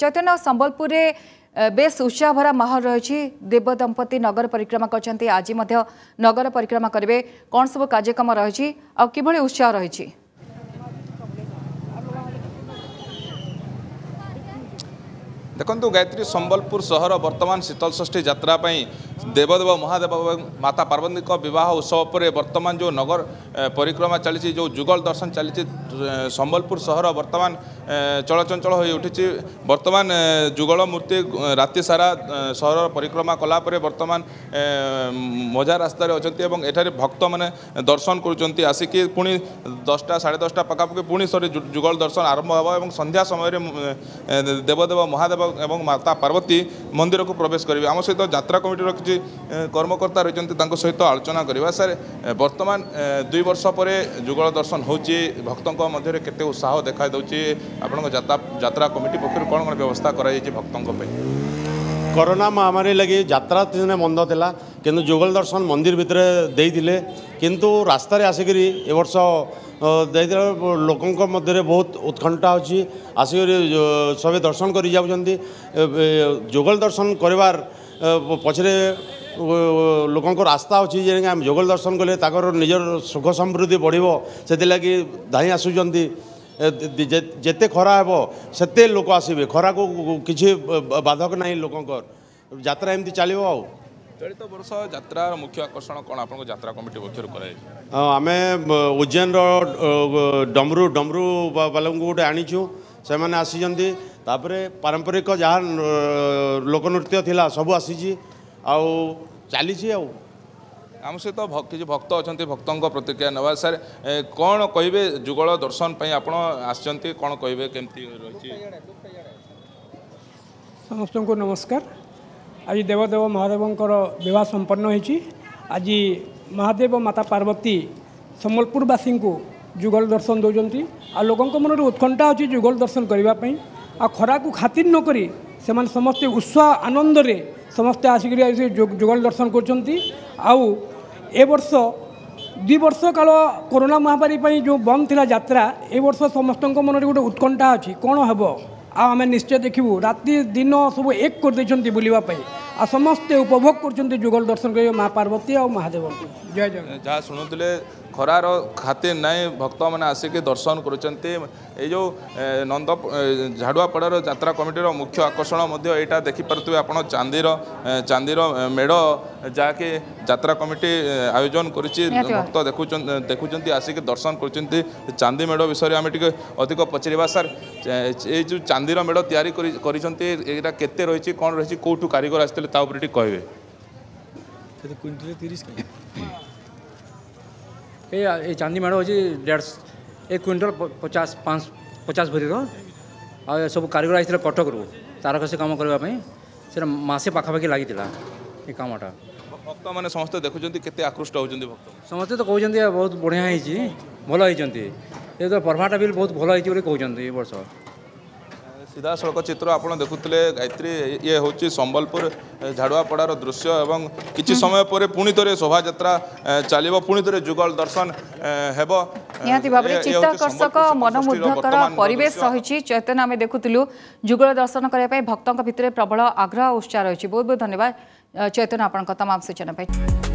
ଚୈତନ୍ୟ ସମ୍ବଲପୁରରେ ବେଶ ଉତ୍ସାହଭରା ମାହୋଲ ରହିଛି ଦେବଦମ୍ପତି ନଗର ପରିକ୍ରମା କରିଛନ୍ତି ଆଜି ମଧ୍ୟ ନଗର ପରିକ୍ରମା କରିବେ କ'ଣ ସବୁ କାର୍ଯ୍ୟକ୍ରମ ରହିଛି ଆଉ କିଭଳି ଉତ୍ସାହ ରହିଛି ଦେଖନ୍ତୁ ଗାୟତ୍ରୀ ସମ୍ବଲପୁର ସହର ବର୍ତ୍ତମାନ ଶୀତଳଷଷ୍ଠୀ ଯାତ୍ରା ପାଇଁ দেবদেব মহাদেব এবং মাতা পার্বতীଙ୍କ বিবাহ উৎসব উপরে বর্তমান যে নগর পরিক্রমা চালিছে যে যুগল দর্শন চালিছে সম্বলপুর সহর বর্তমান চলচঞ্চল হয়ে উঠিছে বর্তমান যুগল মূর্তি রাতে সারা সহর পরিক্রমা কলাপরে বর্তমান মজা রাস্তায় অনেক এবং এখানে ভক্ত মানে দর্শন করছেন আসিকি পুঁ দশটা সাড়ে দশটা পাখাপাখি পুঁ সরি যুগল দর্শন আরম্ভ হব এবং সন্ধ্যা সময় দেবদেব মহাদেব এবং মাতা পার্বতী মন্দিরক প্রবেশ করবে আমার সহ যাত্রা কমিটির কিছু কর্মকর্তা রয়েছেন তাঁর সহিত আলোচনা করা স্যার বর্তমান দুই বর্ষ পরে যুগল দর্শন হচ্ছে ভক্ত মধ্যে কেতে উৎসাহ দেখা দেছে আপনার যাত্রা কমিটি পক্ষ কোণ কোণ ব্যবস্থা করা যাই ভক্ত করোনা মহামারী লাগি যাত্রা দিনে মন্দ লা কিন্তু যুগল দর্শন মন্দির ভিতরে দিয়ে কিন্তু রাস্তায় আসিকি এবর্ষ ଦେଇଥିଲା ଲୋକଙ୍କ ମଧ୍ୟରେ ବହୁତ ଉତ୍କଣ୍ଠା ଅଛି ଆସିକରି ସବେ ଦର୍ଶନ କରି ଯାଉଛନ୍ତି ଯୁଗଳ ଦର୍ଶନ କରିବାର ପଛରେ ଲୋକଙ୍କର ଆସ୍ଥା ଅଛି ଯେ ଆମେ ଯୋଗ ଦର୍ଶନ କଲେ ତାଙ୍କର ନିଜର ସୁଖ ସମୃଦ୍ଧି ବଢ଼ିବ ସେଥିଲାଗି ଧାଇଁ ଆସୁଛନ୍ତି ଯେତେ ଖରା ହେବ ସେତେ ଲୋକ ଆସିବେ ଖରାକୁ କିଛି ବାଧକ ନାହିଁ ଲୋକଙ୍କର ଯାତ୍ରା ଏମିତି ଚାଲିବ ଆଉ ଚଳିତ ବର୍ଷ ଯାତ୍ରାର ମୁଖ୍ୟ ଆକର୍ଷଣ କ'ଣ ଆପଣଙ୍କ ଯାତ୍ରା କମିଟି ପକ୍ଷରୁ କରାଯାଇଛି ଆମେ ଉଜ୍ଜୈନର ଡମରୁ ଡମରୁ ବାଲାଙ୍କୁ ଗୋଟେ ଆଣିଛୁ ସେମାନେ ଆସିଛନ୍ତି ତାପରେ ପାରମ୍ପରିକ ଯାହା ଲୋକନୃତ୍ୟ ଥିଲା ସବୁ ଆସିଛି ଆଉ ଚାଲିଛି ଆଉ ଆମ ସହିତ କିଛି ଭକ୍ତ ଅଛନ୍ତି ଭକ୍ତଙ୍କ ପ୍ରତିକ୍ରିୟା ନେବା ସାର୍ କ'ଣ କହିବେ ଯୁଗଳ ଦର୍ଶନ ପାଇଁ ଆପଣ ଆସିଛନ୍ତି କ'ଣ କହିବେ କେମିତି ରହିଛି ସମସ୍ତଙ୍କୁ ନମସ୍କାର ଆଜି ଦେବଦେବ ମହାଦେବଙ୍କର ବିବାହ ସମ୍ପନ୍ନ ହୋଇଛି ଆଜି ମହାଦେବ ମାତା ପାର୍ବତୀ ସମ୍ବଲପୁରବାସୀଙ୍କୁ ଯୁଗଳ ଦର୍ଶନ ଦେଉଛନ୍ତି ଆଉ ଲୋକଙ୍କ ମନରେ ଉତ୍କଣ୍ଠା ଅଛି ଯୁଗଳ ଦର୍ଶନ କରିବା ପାଇଁ ଆଉ ଖରାକୁ ଖାତିର ନ କରି ସେମାନେ ସମସ୍ତେ ଉତ୍ସାହ ଆନନ୍ଦରେ ସମସ୍ତେ ଆସିକରି ଆସି ଯୁଗଳ ଦର୍ଶନ କରୁଛନ୍ତି ଆଉ ଏ ବର୍ଷ ଦୁଇ ବର୍ଷ କାଳ କରୋନା ମହାମାରୀ ପାଇଁ ଯେଉଁ ବନ୍ଦ ଥିଲା ଯାତ୍ରା ଏ ବର୍ଷ ସମସ୍ତଙ୍କ ମନରେ ଗୋଟେ ଉତ୍କଣ୍ଠା ଅଛି କ'ଣ ହେବ ଆଉ ଆମେ ନିଶ୍ଚୟ ଦେଖିବୁ ରାତି ଦିନ ସବୁ ଏକ କରିଦେଇଛନ୍ତି ବୁଲିବା ପାଇଁ ଆଉ ସମସ୍ତେ ଉପଭୋଗ କରୁଛନ୍ତି ଯୁଗଳ ଦର୍ଶନ କରିବା ମା ପାର୍ବତୀ ଆଉ ମହାଦେବଙ୍କୁ ଜୟ ଜଗନ୍ନାଥ ଯାହା ଶୁଣୁଥିଲେ খরার খাতে নাই মানে আসিকি দর্শন করছেন এই যে নন্দ ঝাড়ুয়াপড়ার যাত্রা কমিটির মুখ্য আকর্ষণ মধ্যে এইটা দেখিপারুবে আপনার চাঁদির চাঁদির মেড় যা কি যাত্রা কমিটি আয়োজন করেছি ভক্ত দেখু দেখুছেন আসিকি দর্শন করছেন চাঁদি মেড় বিষয়ে আমি টিকি অধিক পচারা স্যার এই যে চাঁদির মেড় তৈরি করেছেন এটা কেতে রয়েছে কোণ রয়েছে কেউ কারিগর আসলে তা উপরে টিকে কহবে কুইন্টাল তিরিশ ଏ ଏ ଚାନ୍ଦି ମେଢ଼ ହେଉଛି ଦେଢ଼ ଏକ କ୍ୱିଣ୍ଟାଲ ପଚାଶ ପାଞ୍ଚ ପଚାଶ ଭରିର ଆଉ ଏସବୁ କାରିଗର ଆସିଥିଲେ କଟକରୁ ତାରକସି କାମ କରିବା ପାଇଁ ସେଟା ମାସେ ପାଖାପାଖି ଲାଗିଥିଲା ଏ କାମଟା ଭକ୍ତମାନେ ସମସ୍ତେ ଦେଖୁଛନ୍ତି କେତେ ଆକୃଷ୍ଟ ହେଉଛନ୍ତି ଭକ୍ତ ସମସ୍ତେ ତ କହୁଛନ୍ତି ବହୁତ ବଢ଼ିଆ ହେଇଛି ଭଲ ହେଇଛନ୍ତି ଏ ତ ପର୍ଭାଟା ବି ବହୁତ ଭଲ ହେଇଛି ବୋଲି କହୁଛନ୍ତି ଏ ବର୍ଷ ସିଧାସଳଖ ଚିତ୍ର ଆପଣ ଦେଖୁଥିଲେ ଗାୟତ୍ରୀ ଇଏ ହେଉଛି ସମ୍ବଲପୁର ଝାଡ଼ୁଆପଡ଼ାର ଦୃଶ୍ୟ ଏବଂ କିଛି ସମୟ ପରେ ପୁଣି ଥରେ ଶୋଭାଯାତ୍ରା ଚାଲିବ ପୁଣି ଥରେ ଯୁଗଳ ଦର୍ଶନ ହେବ ନିହାତି ଭାବରେ ଚିତ୍ତାକର୍ଷକ ମନମୁଗ୍ଧକର ପରିବେଶ ରହିଛି ଚୈତନ୍ୟ ଆମେ ଦେଖୁଥିଲୁ ଯୁଗଳ ଦର୍ଶନ କରିବା ପାଇଁ ଭକ୍ତଙ୍କ ଭିତରେ ପ୍ରବଳ ଆଗ୍ରହ ଉତ୍ସାହ ରହିଛି ବହୁତ ବହୁତ ଧନ୍ୟବାଦ ଚୈତନ୍ୟ ଆପଣଙ୍କ ତମାମ ସୂଚନା ପାଇଁ